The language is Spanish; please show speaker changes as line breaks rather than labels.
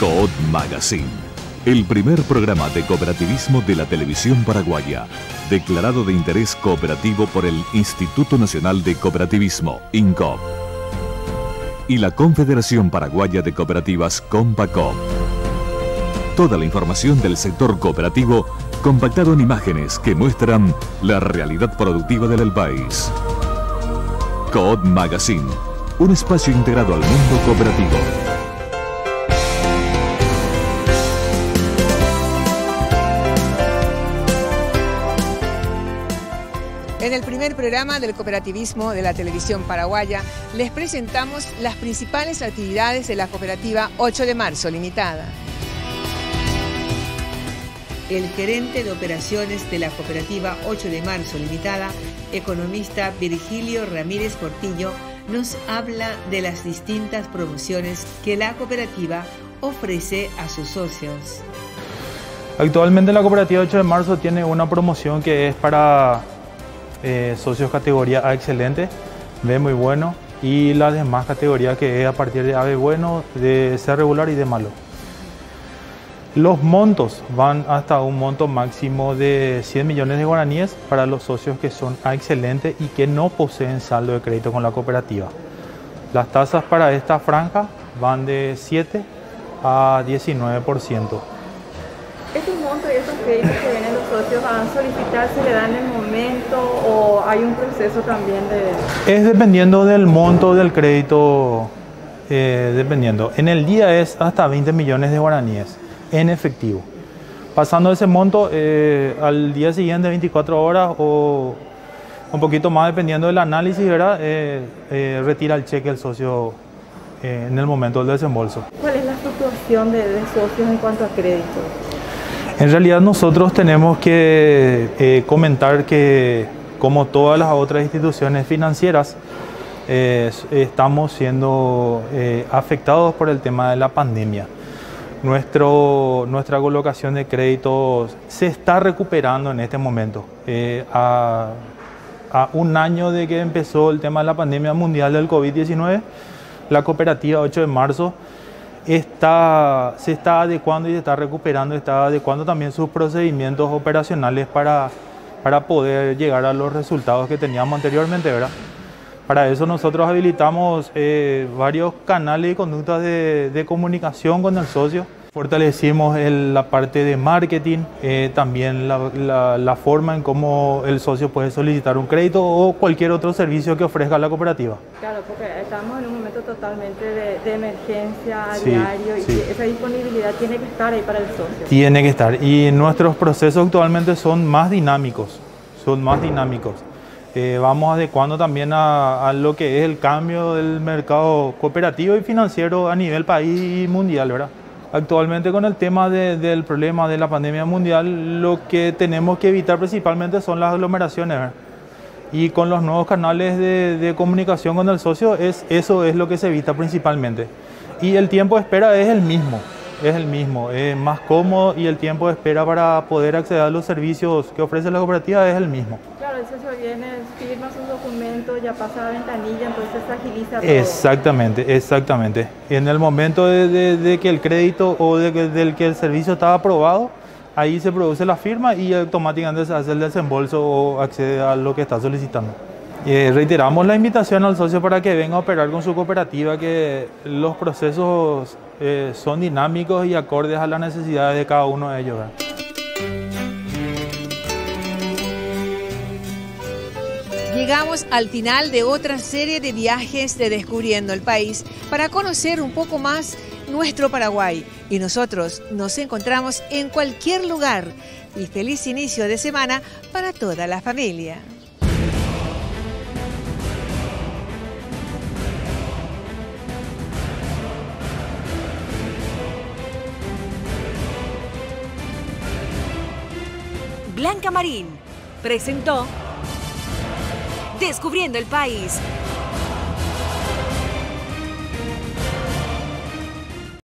Coop Magazine, el primer programa de cooperativismo de la televisión paraguaya, declarado de interés cooperativo por el Instituto Nacional de Cooperativismo, INCOP, y la Confederación Paraguaya de Cooperativas, COMPACOP. Toda la información del sector cooperativo compactado en imágenes que muestran la realidad productiva del país. Coop Magazine, un espacio integrado al mundo cooperativo.
En el primer programa del cooperativismo de la televisión paraguaya les presentamos las principales actividades de la cooperativa 8 de marzo limitada. El gerente de operaciones de la cooperativa 8 de marzo limitada, economista Virgilio Ramírez Portillo, nos habla de las distintas promociones que la cooperativa ofrece a sus socios.
Actualmente la cooperativa 8 de marzo tiene una promoción que es para eh, socios categoría A excelente, B muy bueno y las demás categorías que es a partir de AB bueno, de C regular y de malo. Los montos van hasta un monto máximo de 100 millones de guaraníes para los socios que son A excelente y que no poseen saldo de crédito con la cooperativa. Las tasas para esta franja van de 7 a 19%
y esos créditos que vienen los socios a solicitar se le dan en el momento o hay un proceso también de...?
Es dependiendo del monto del crédito, eh, dependiendo. En el día es hasta 20 millones de guaraníes en efectivo. Pasando ese monto, eh, al día siguiente, 24 horas o un poquito más dependiendo del análisis, ¿verdad? Eh, retira el cheque el socio en el momento del desembolso.
¿Cuál es la fluctuación de, de socios en cuanto a crédito?
En realidad nosotros tenemos que eh, comentar que como todas las otras instituciones financieras, eh, estamos siendo eh, afectados por el tema de la pandemia. Nuestro, nuestra colocación de créditos se está recuperando en este momento. A, a, un año de que empezó el tema de la pandemia mundial del COVID-19, la cooperativa 8 de marzo se está adecuando y se está recuperando, está adecuando también sus procedimientos operacionales para, para poder llegar a los resultados que teníamos anteriormente, ¿verdad? Para eso nosotros habilitamos eh, varios canales y conductas de, de comunicación con el socio Fortalecimos la parte de marketing, eh, también la, forma en cómo el socio puede solicitar un crédito o cualquier otro servicio que ofrezca la cooperativa.
Claro, porque estamos en un momento totalmente de, emergencia a diario y esa disponibilidad tiene que estar ahí para el socio.
Tiene que estar y nuestros procesos actualmente son más dinámicos, son más dinámicos. Eh, vamos adecuando también a, a, lo que es el cambio del mercado cooperativo y financiero a nivel país y mundial, ¿verdad? Actualmente con el tema del problema de la pandemia mundial, lo que tenemos que evitar principalmente son las aglomeraciones. Y con los nuevos canales de, comunicación con el socio, es, eso es lo que se evita principalmente. Y el tiempo de espera es el mismo, es el mismo, es más cómodo y el tiempo de espera para poder acceder a los servicios que ofrece la cooperativa es el mismo.
Claro, el socio viene, firma sus documentos, ya pasa la ventanilla, entonces se agiliza
todo. Exactamente, exactamente. En el momento de, que el crédito o de del que el servicio está aprobado, ahí se produce la firma y automáticamente se hace el desembolso o accede a lo que está solicitando. Eh, reiteramos la invitación al socio para que venga a operar con su cooperativa, que los procesos eh, son dinámicos y acordes a las necesidades de cada uno de ellos.
Llegamos al final de otra serie de viajes de Descubriendo el País para conocer un poco más nuestro Paraguay. Y nosotros nos encontramos en cualquier lugar. Y feliz inicio de semana para toda la familia.
Blanca Marín presentó Descubriendo el País